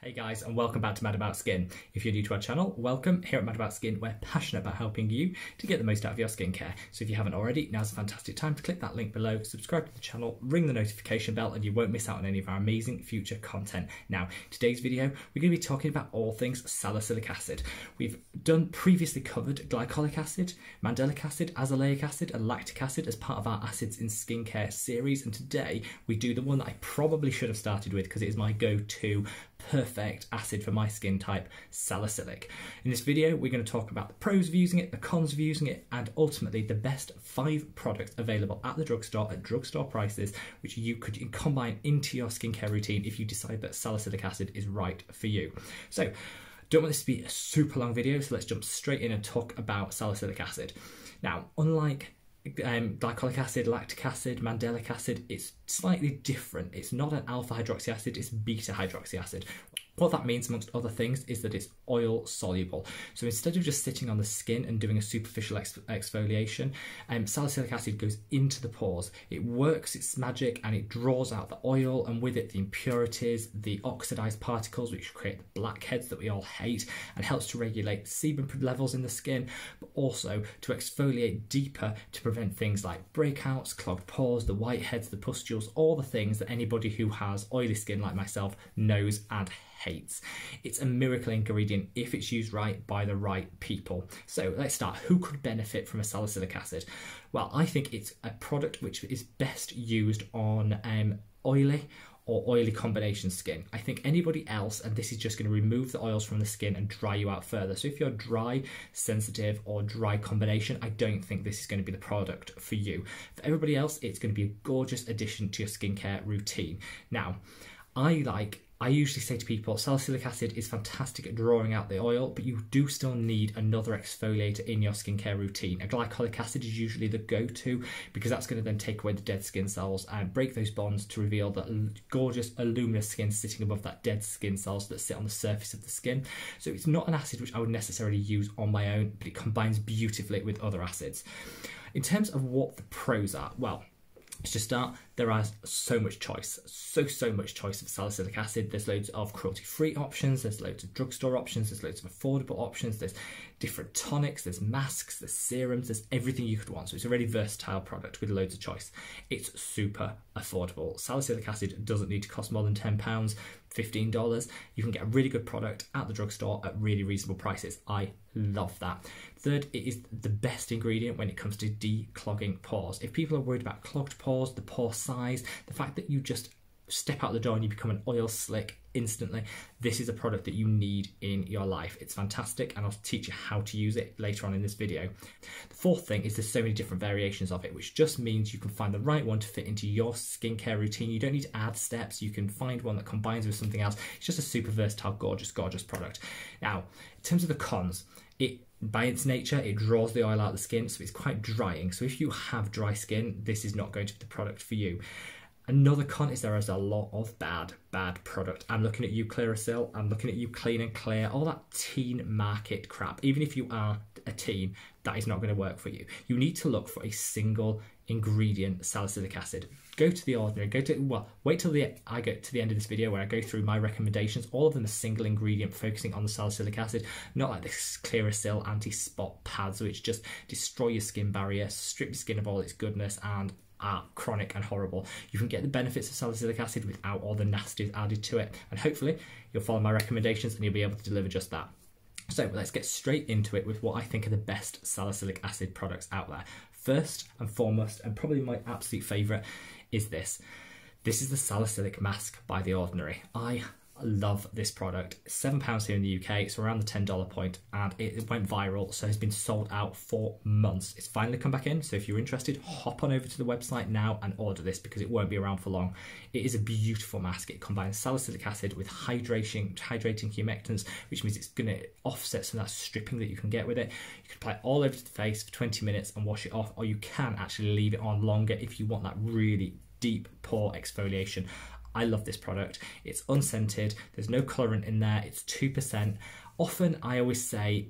Hey guys, and welcome back to Mad About Skin. If you're new to our channel, welcome. Here at Mad About Skin, we're passionate about helping you to get the most out of your skincare. So if you haven't already, now's a fantastic time to click that link below, subscribe to the channel, ring the notification bell, and you won't miss out on any of our amazing future content. Now, today's video, we're going to be talking about all things salicylic acid. We've done previously covered glycolic acid, mandelic acid, azelaic acid, and lactic acid as part of our acids in skincare series. And today we do the one that I probably should have started with because it is my go-to perfect acid for my skin type, salicylic. In this video, we're going to talk about the pros of using it, the cons of using it, and ultimately the best five products available at the drugstore at drugstore prices, which you could combine into your skincare routine if you decide that salicylic acid is right for you. So, don't want this to be a super long video, so let's jump straight in and talk about salicylic acid. Now, unlike um, glycolic acid, lactic acid, mandelic acid, it's slightly different. It's not an alpha hydroxy acid, it's beta hydroxy acid. What that means, amongst other things, is that it's oil soluble. So instead of just sitting on the skin and doing a superficial exfoliation, um, salicylic acid goes into the pores. It works its magic and it draws out the oil and with it the impurities, the oxidized particles, which create the blackheads that we all hate, and helps to regulate sebum levels in the skin, but also to exfoliate deeper to prevent things like breakouts, clogged pores, the whiteheads, the pustules, all the things that anybody who has oily skin like myself knows and hates. It's a miracle ingredient if it's used right by the right people. So let's start. Who could benefit from a salicylic acid? Well, I think it's a product which is best used on um, oily or oily combination skin. I think anybody else, and this is just going to remove the oils from the skin and dry you out further. So if you're dry, sensitive, or dry combination, I don't think this is going to be the product for you. For everybody else, it's going to be a gorgeous addition to your skincare routine. Now, I like I usually say to people salicylic acid is fantastic at drawing out the oil, but you do still need another exfoliator in your skincare routine. A glycolic acid is usually the go to because that's going to then take away the dead skin cells and break those bonds to reveal that gorgeous luminous skin sitting above that dead skin cells that sit on the surface of the skin. So it's not an acid which I would necessarily use on my own, but it combines beautifully with other acids. In terms of what the pros are, well, to start, there are so much choice, so, so much choice of salicylic acid. There's loads of cruelty free options, there's loads of drugstore options, there's loads of affordable options, there's different tonics, there's masks, there's serums, there's everything you could want. So it's a really versatile product with loads of choice. It's super affordable. Salicylic acid doesn't need to cost more than £10, $15. You can get a really good product at the drugstore at really reasonable prices. I love that. Third, it is the best ingredient when it comes to declogging pores. If people are worried about clogged pores, the pore size, the fact that you just step out the door and you become an oil slick instantly. This is a product that you need in your life. It's fantastic and I'll teach you how to use it later on in this video. The fourth thing is there's so many different variations of it, which just means you can find the right one to fit into your skincare routine. You don't need to add steps. You can find one that combines with something else. It's just a super versatile, gorgeous, gorgeous product. Now, in terms of the cons, it by its nature, it draws the oil out of the skin, so it's quite drying. So if you have dry skin, this is not going to be the product for you. Another con is there is a lot of bad, bad product. I'm looking at you, Clearasil. I'm looking at you, Clean and Clear. All that teen market crap. Even if you are a teen, that is not going to work for you. You need to look for a single ingredient salicylic acid. Go to the ordinary. Go to well. Wait till the I get to the end of this video where I go through my recommendations. All of them are single ingredient, focusing on the salicylic acid. Not like this Clearasil anti-spot pads, which just destroy your skin barrier, strip your skin of all its goodness, and are chronic and horrible. You can get the benefits of salicylic acid without all the nasties added to it, and hopefully you'll follow my recommendations and you'll be able to deliver just that. So let's get straight into it with what I think are the best salicylic acid products out there. First and foremost, and probably my absolute favourite, is this. This is the salicylic mask by The Ordinary. I love this product. Seven pounds here in the UK, so around the ten dollar point, and it went viral. So it's been sold out for months. It's finally come back in. So if you're interested, hop on over to the website now and order this because it won't be around for long. It is a beautiful mask. It combines salicylic acid with hydration, hydrating humectants, which means it's going to offset some of that stripping that you can get with it. You can apply it all over the face for 20 minutes and wash it off, or you can actually leave it on longer if you want that really deep pore exfoliation. I love this product. It's unscented, there's no colorant in there, it's 2%. Often I always say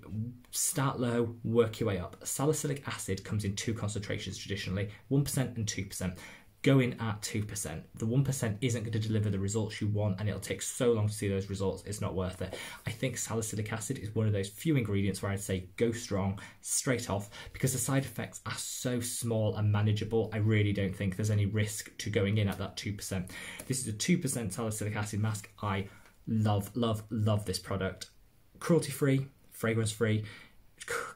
start low, work your way up. Salicylic acid comes in two concentrations traditionally, 1% and 2%. Go in at 2%. The 1% isn't going to deliver the results you want and it'll take so long to see those results, it's not worth it. I think salicylic acid is one of those few ingredients where I'd say go strong straight off because the side effects are so small and manageable. I really don't think there's any risk to going in at that 2%. This is a 2% salicylic acid mask. I love, love, love this product. Cruelty free, fragrance free,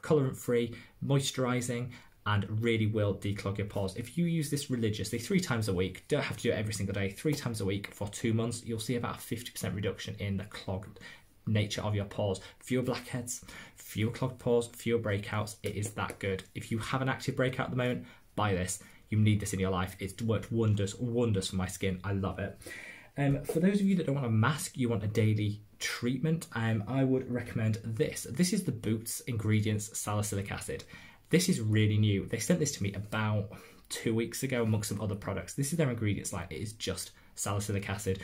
colorant free, moisturizing, and really will declog your pores. If you use this religiously three times a week, don't have to do it every single day, three times a week for two months, you'll see about a 50% reduction in the clogged nature of your pores. Fewer blackheads, fewer clogged pores, fewer breakouts. It is that good. If you have an active breakout at the moment, buy this. You need this in your life. It's worked wonders, wonders for my skin. I love it. Um, for those of you that don't want a mask, you want a daily treatment, um, I would recommend this. This is the Boots Ingredients Salicylic Acid. This is really new. They sent this to me about two weeks ago amongst some other products. This is their ingredients line. It is just salicylic acid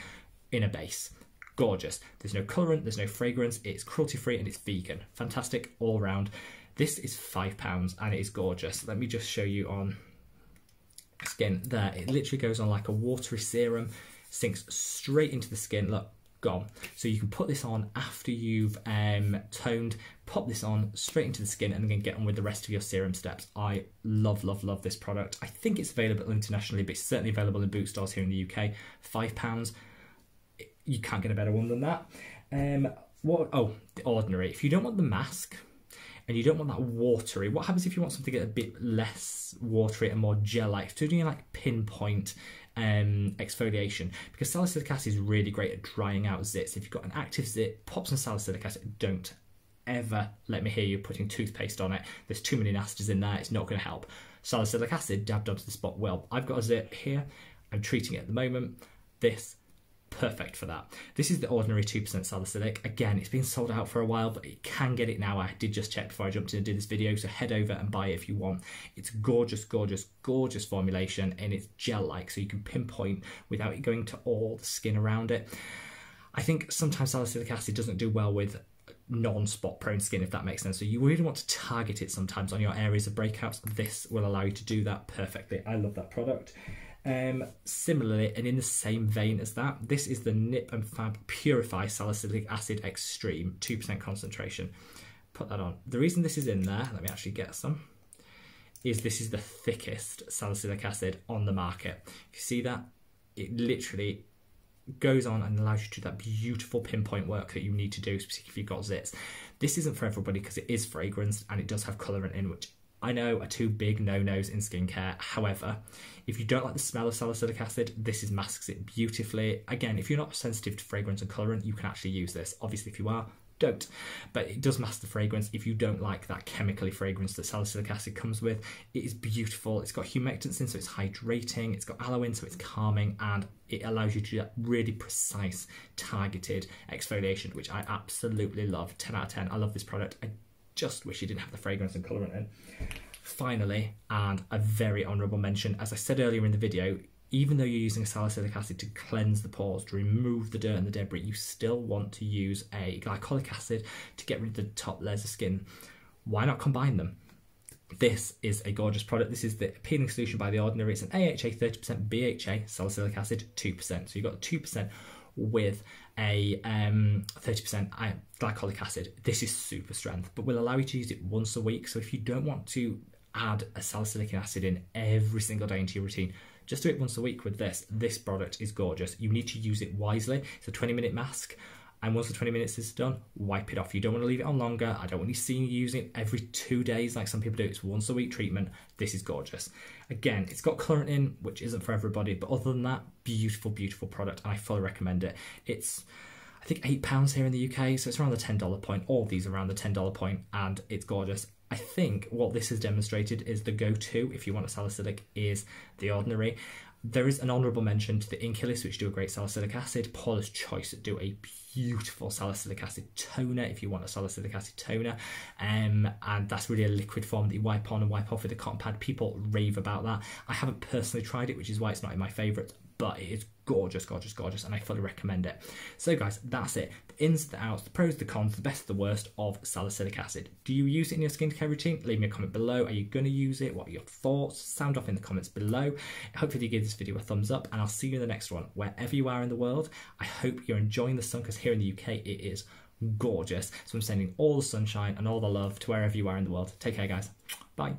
in a base. Gorgeous. There's no colorant, there's no fragrance, it's cruelty free and it's vegan. Fantastic all round. This is five pounds and it is gorgeous. Let me just show you on skin there. It literally goes on like a watery serum, sinks straight into the skin. Look, gone. So you can put this on after you've um, toned, pop this on straight into the skin and then get on with the rest of your serum steps. I love, love, love this product. I think it's available internationally, but it's certainly available in boot stores here in the UK. Five pounds. You can't get a better one than that. Um, what? Oh, the ordinary. If you don't want the mask, and you don't want that watery. What happens if you want something a bit less watery and more gel-like? So doing like pinpoint um, exfoliation because salicylic acid is really great at drying out zits. If you've got an active zit, pop some salicylic acid. Don't ever let me hear you putting toothpaste on it. There's too many nasties in there. It's not going to help. Salicylic acid dabbed onto the spot. Well, I've got a zit here. I'm treating it at the moment. This perfect for that. This is the ordinary 2% salicylic. Again, it's been sold out for a while, but you can get it now. I did just check before I jumped in and did this video, so head over and buy it if you want. It's gorgeous, gorgeous, gorgeous formulation, and it's gel-like, so you can pinpoint without it going to all the skin around it. I think sometimes salicylic acid doesn't do well with non-spot prone skin if that makes sense so you really want to target it sometimes on your areas of breakouts this will allow you to do that perfectly i love that product um, similarly, and in the same vein as that, this is the Nip and Fab Purify Salicylic Acid Extreme, 2% concentration. Put that on. The reason this is in there, let me actually get some, is this is the thickest salicylic acid on the market. You see that, it literally goes on and allows you to do that beautiful pinpoint work that you need to do, especially if you've got zits. This isn't for everybody because it is fragranced and it does have colorant in, which I know are two big no-nos in skincare. However, if you don't like the smell of salicylic acid, this is masks it beautifully. Again, if you're not sensitive to fragrance and colorant, you can actually use this. Obviously, if you are, don't. But it does mask the fragrance if you don't like that chemically fragrance that salicylic acid comes with. It is beautiful. It's got humectants in, so it's hydrating. It's got aloe in, so it's calming, and it allows you to do that really precise, targeted exfoliation, which I absolutely love. 10 out of 10. I love this product. I just wish it didn't have the fragrance and colorant in. Finally, and a very honourable mention, as I said earlier in the video, even though you're using salicylic acid to cleanse the pores, to remove the dirt and the debris, you still want to use a glycolic acid to get rid of the top layers of skin. Why not combine them? This is a gorgeous product. This is the peeling solution by The Ordinary. It's an AHA 30%, BHA, salicylic acid 2%. So you've got 2% with a um, 30% glycolic acid. This is super strength, but we'll allow you to use it once a week. So if you don't want to add a salicylic acid in every single day into your routine, just do it once a week with this. This product is gorgeous. You need to use it wisely. It's a 20 minute mask. And once the 20 minutes is done, wipe it off. You don't want to leave it on longer. I don't want you seeing you using it every two days like some people do. It's once a week treatment. This is gorgeous. Again, it's got colorant in, which isn't for everybody. But other than that, beautiful, beautiful product. And I fully recommend it. It's, I think, £8 here in the UK. So it's around the $10 point. All these around the $10 point, And it's gorgeous. I think what this has demonstrated is the go-to if you want a salicylic is the ordinary. There is an honourable mention to the Inkey List, which do a great salicylic acid. Paula's Choice do a beautiful salicylic acid toner if you want a salicylic acid toner. Um, and that's really a liquid form that you wipe on and wipe off with a cotton pad. People rave about that. I haven't personally tried it, which is why it's not in my favourites, but it is gorgeous, gorgeous, gorgeous, and I fully recommend it. So, guys, that's it. Ins, the outs, the pros, the cons, the best, the worst of salicylic acid. Do you use it in your skincare routine? Leave me a comment below. Are you going to use it? What are your thoughts? Sound off in the comments below. Hopefully, you give this video a thumbs up, and I'll see you in the next one. Wherever you are in the world, I hope you're enjoying the sun because here in the UK, it is gorgeous. So, I'm sending all the sunshine and all the love to wherever you are in the world. Take care, guys. Bye.